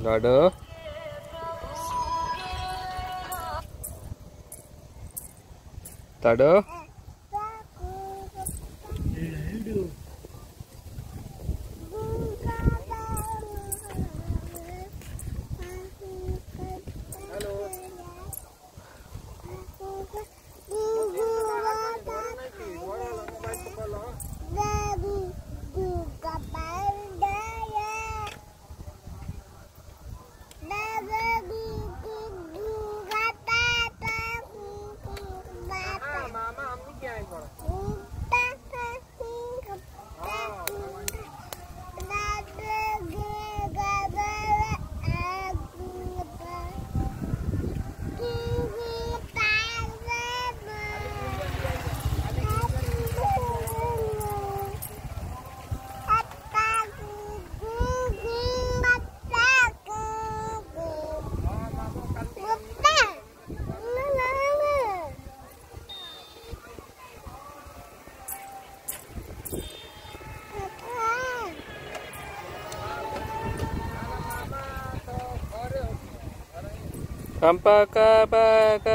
ladder ladder product. 卡巴嘎巴嘎